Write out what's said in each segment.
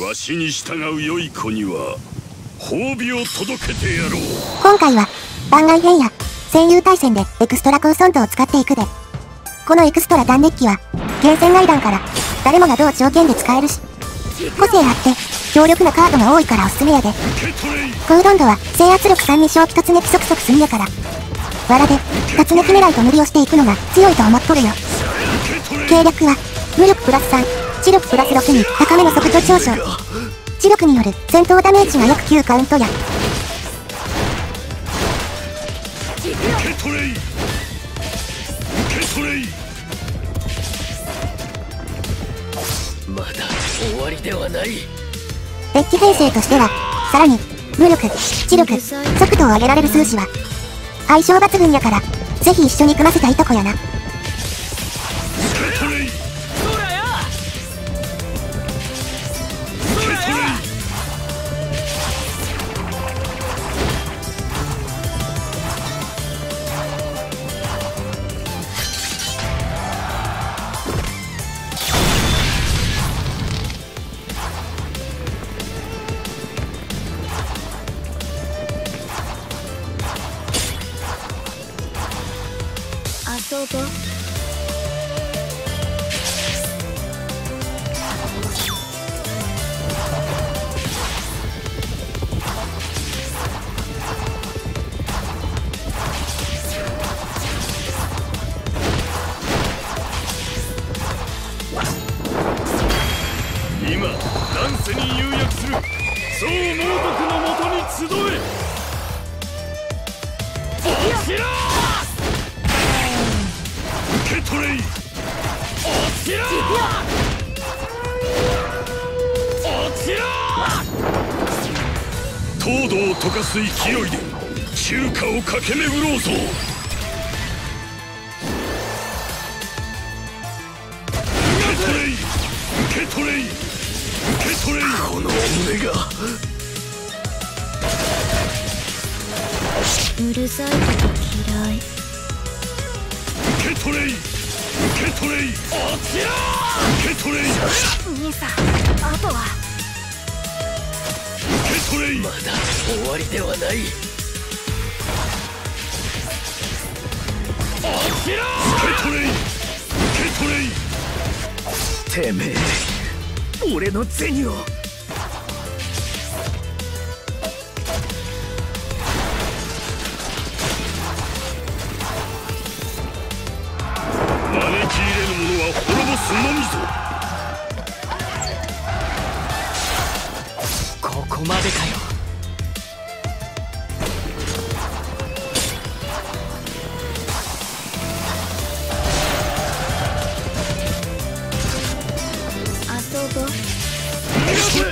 わしに従う良い子には褒美を届けてやろう。今回は番外編や戦友対戦でエクストラコンソントを使っていくで。このエクストラ断熱機は厳選外弾から誰もが同条件で使えるし個性あって強力なカードが多いからおすすめやで。コウドンドは制圧力3に小気突撃即速すんやから。藁で突撃狙いと無理をしていくのが強いと思っとるよ。計略は無力プラス3知力プラス6に高めの速度上昇。知力による戦闘ダメージが約9カウントや。受け取れい。受け取れい。まだ終わりではない。デッキ編成としてはさらに無力知力速度を上げられる数字は相性抜群やからぜひ一緒に組ませたいとこやな遊ぼう今乱世に釉薬する。宋猛毒のもとに集え。受け取れい落ちろ落ちろ東堂を溶かす勢いで中華を駆け巡ろうぞ。受け取れい。受け取れい。受け取れい。この胸が。うるさいこと嫌い。受け取れい受け取れい落ちろ受け取れい兄さんあとは受け取れいまだ終わりではない落ちろ受け取れい受け取れいてめえ俺の銭を滅ぼすのみぞ。ここまでかよ。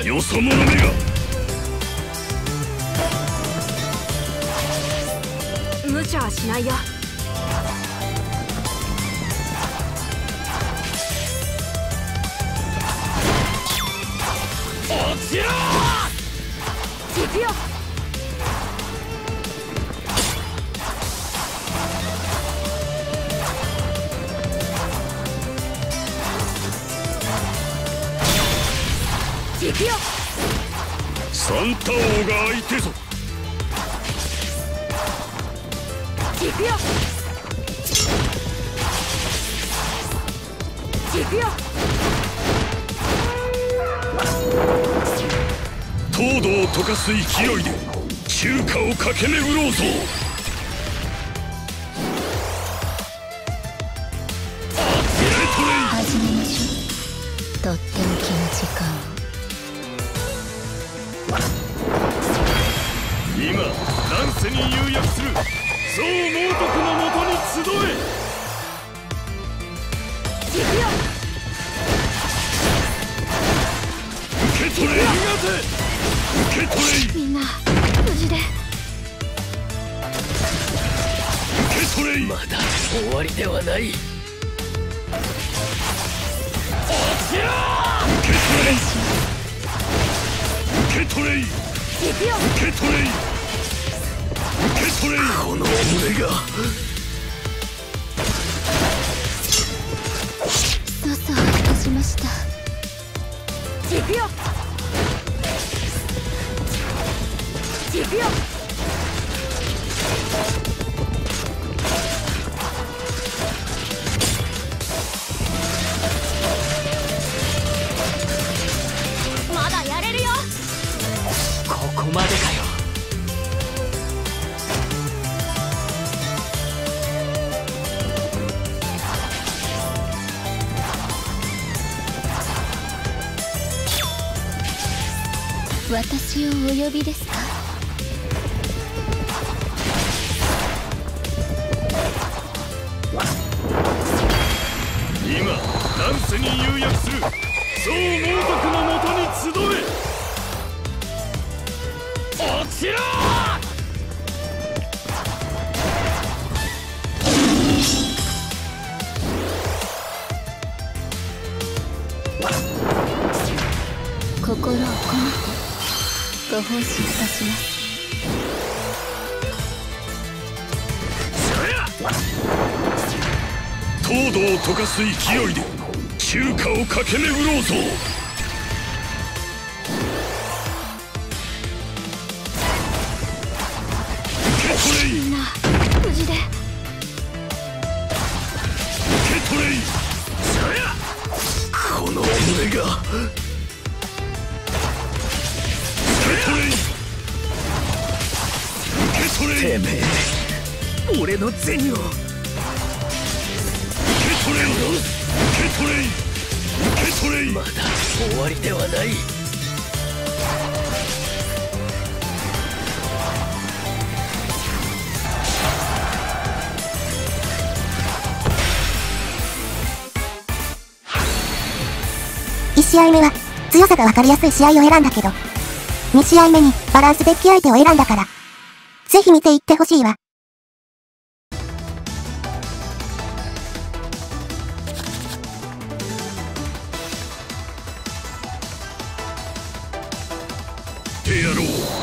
よそ者めが。無茶はしないよ落ちろ行くよ!行くよ!サンタ王が相手ぞ行くよ!行くよ東堂を溶かす勢いで中華を駆け巡ろうぞ。始めましょう。とっておきの時間今乱世に釉薬する宋猛毒のもとに集え。受け取れい受け取れ。いみんな無事で。受け取れ。いまだ終わりではない。受け取れい受け取れ。い行くよ受け取れ。い受け取れ。いこの胸が。操作をいたしました。行くよ私をお呼びですか？奉仕いたします。東土を溶かす勢いで中華を駆け巡ろうぞ。みんな無事で。受け取れこの俺がてめえ。俺の銭を。受け取れ受け取れ受け取れまだ終わりではない。1試合目は、強さが分かりやすい試合を選んだけど、2試合目にバランスデッキ相手を選んだから、ぜひ見ていってほしいわ。てやろう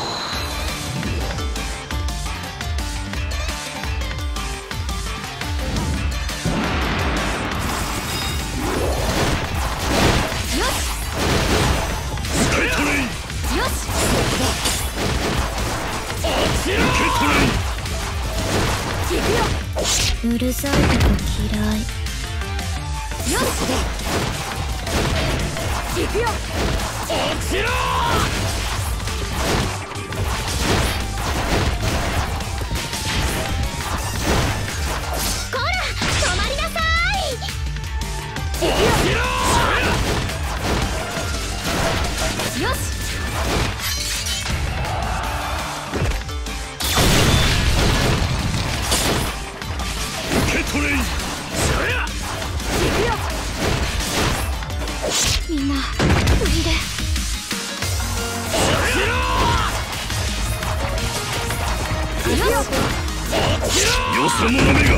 行くよ。落ちろこら止まりなさい。落ちろよし。んな。無事で。行くよよそ者めが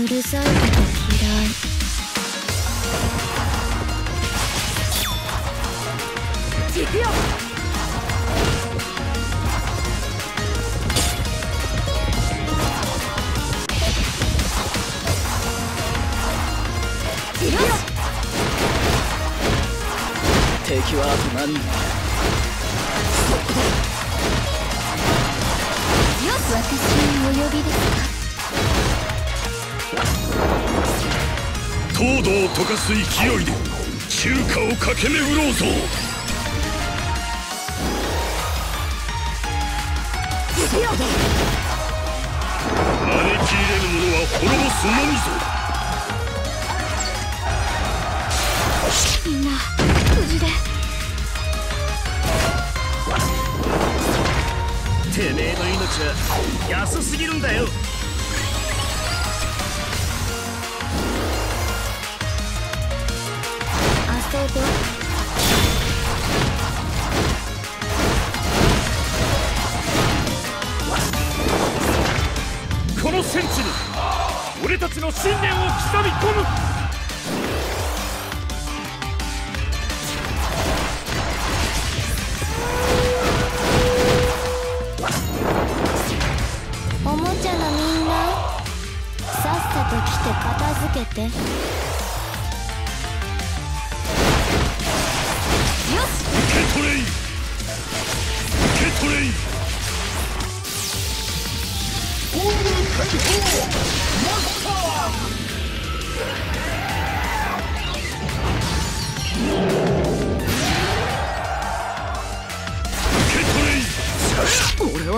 うるさいこと嫌い。行くよ。敵はあと何人よし。私にお呼びですを溶かす勢いで中華を駆け巡ろうぞ。招き入れぬ者は滅ぼすのみぞ。みんな無事で。てめえの命は安すぎるんだよ下に込む。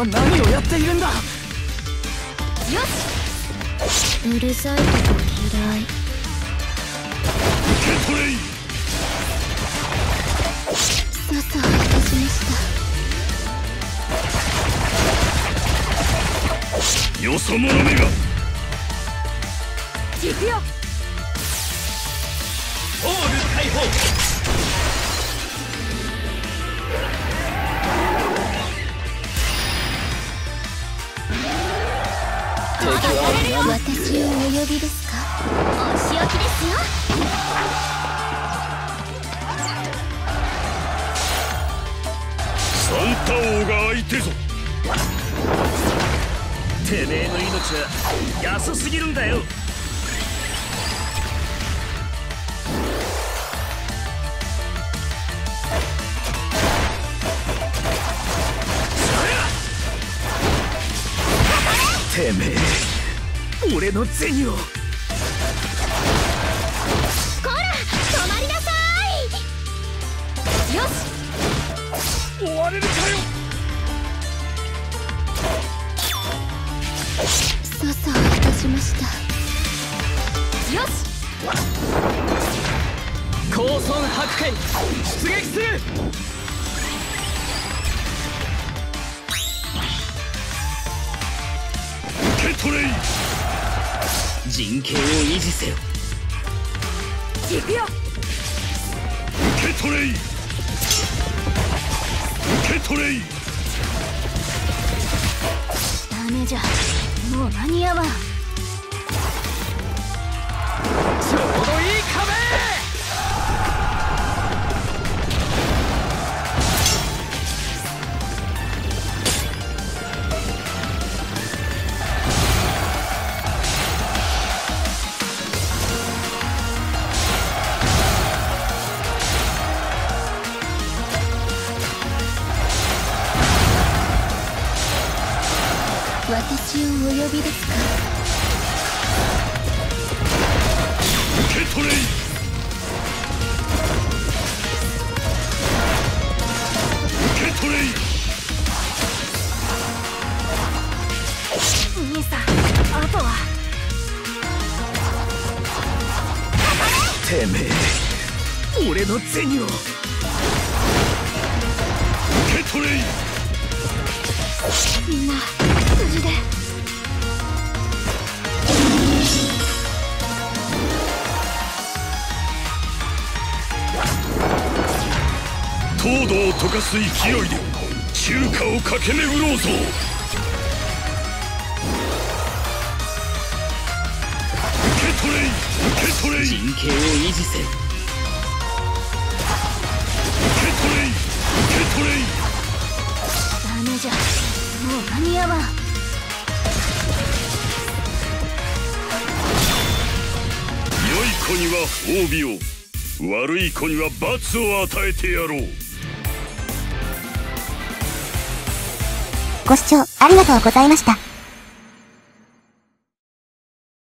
は何をやっているんだ？よし。うるさいとこ嫌い。受け取れい。ささいたしました。よそ者めが。行くよ。オール解放私をお呼びですか？お仕置きですよ。サンタ王が相手ぞ。てめえの命は安すぎるんだよ。てめえ俺の銭を。こら止まりなさい。よし。追われるかよささいたしました。よし。高村白剣出撃する。受け取れ。い人権を維持せよ。行くよ。受け取れい。受け取れい。ダメじゃ。もう間に合わん私をお呼びですか？受け取れい受け取れい兄さんあとは。てめえ。俺の銭を。受け取れ。いみんな無事で。東土を溶かす勢いで中華を駆け巡ろうぞ。受け取れい受け取れい。受人権を維持せよ。け取れい受け取れい。ダメじゃもう間に合わん良い子には褒美を。悪い子には罰を与えてやろう。ご視聴ありがとうございました。